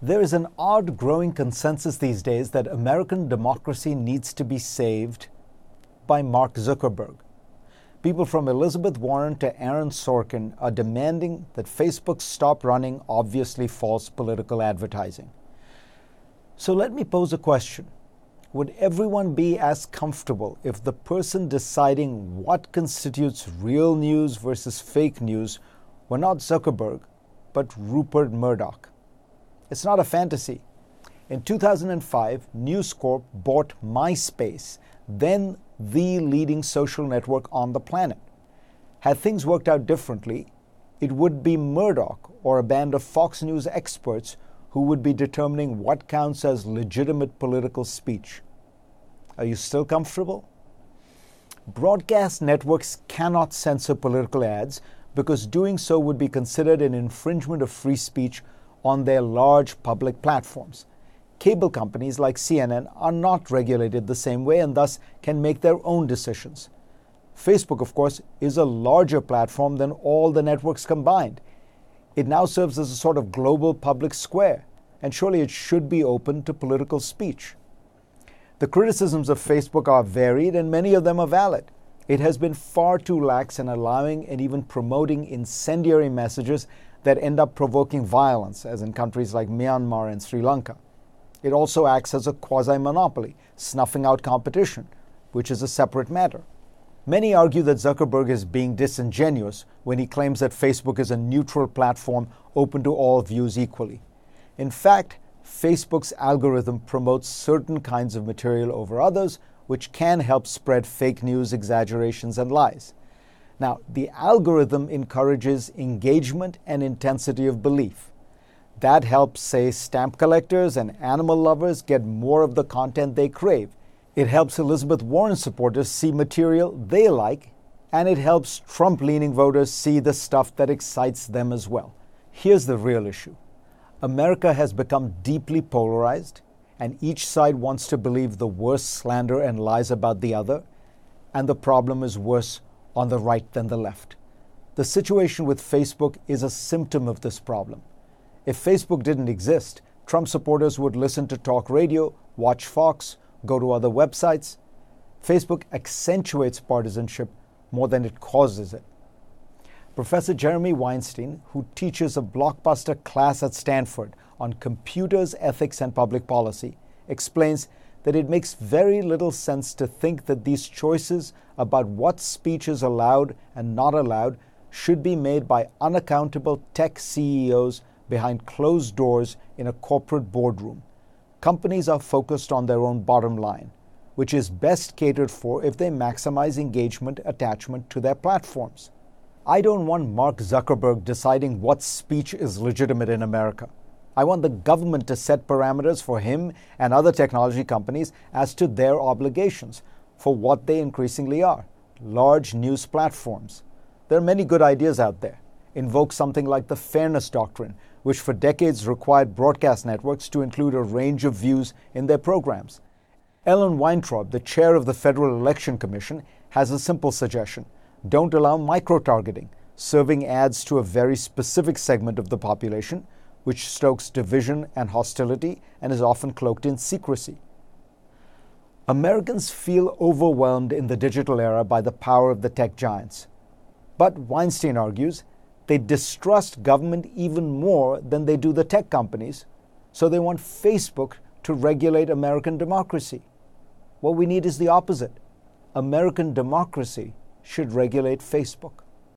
There is an odd growing consensus these days that American democracy needs to be saved by Mark Zuckerberg. People from Elizabeth Warren to Aaron Sorkin are demanding that Facebook stop running obviously false political advertising. So let me pose a question. Would everyone be as comfortable if the person deciding what constitutes real news versus fake news were not Zuckerberg, but Rupert Murdoch? It's not a fantasy. In 2005, News Corp bought MySpace, then the leading social network on the planet. Had things worked out differently, it would be Murdoch or a band of Fox News experts who would be determining what counts as legitimate political speech. Are you still comfortable? Broadcast networks cannot censor political ads because doing so would be considered an infringement of free speech on their large public platforms. Cable companies like CNN are not regulated the same way and thus can make their own decisions. Facebook, of course, is a larger platform than all the networks combined. It now serves as a sort of global public square, and surely it should be open to political speech. The criticisms of Facebook are varied, and many of them are valid. It has been far too lax in allowing and even promoting incendiary messages that end up provoking violence, as in countries like Myanmar and Sri Lanka. It also acts as a quasi monopoly, snuffing out competition, which is a separate matter. Many argue that Zuckerberg is being disingenuous when he claims that Facebook is a neutral platform open to all views equally. In fact, Facebook's algorithm promotes certain kinds of material over others, which can help spread fake news, exaggerations, and lies. Now, the algorithm encourages engagement and intensity of belief. That helps, say, stamp collectors and animal lovers get more of the content they crave. It helps Elizabeth Warren supporters see material they like, and it helps Trump leaning voters see the stuff that excites them as well. Here's the real issue America has become deeply polarized, and each side wants to believe the worst slander and lies about the other, and the problem is worse on the right than the left. The situation with Facebook is a symptom of this problem. If Facebook didn't exist, Trump supporters would listen to talk radio, watch Fox, go to other websites. Facebook accentuates partisanship more than it causes it. Professor Jeremy Weinstein, who teaches a blockbuster class at Stanford on computers, ethics, and public policy, explains that it makes very little sense to think that these choices about what speech is allowed and not allowed should be made by unaccountable tech CEOs behind closed doors in a corporate boardroom. Companies are focused on their own bottom line, which is best catered for if they maximize engagement attachment to their platforms. I don't want Mark Zuckerberg deciding what speech is legitimate in America. I want the government to set parameters for him and other technology companies as to their obligations for what they increasingly are large news platforms. There are many good ideas out there. Invoke something like the Fairness Doctrine, which for decades required broadcast networks to include a range of views in their programs. Ellen Weintraub, the chair of the Federal Election Commission, has a simple suggestion don't allow micro targeting, serving ads to a very specific segment of the population which stokes division and hostility and is often cloaked in secrecy. Americans feel overwhelmed in the digital era by the power of the tech giants. But Weinstein argues they distrust government even more than they do the tech companies, so they want Facebook to regulate American democracy. What we need is the opposite. American democracy should regulate Facebook.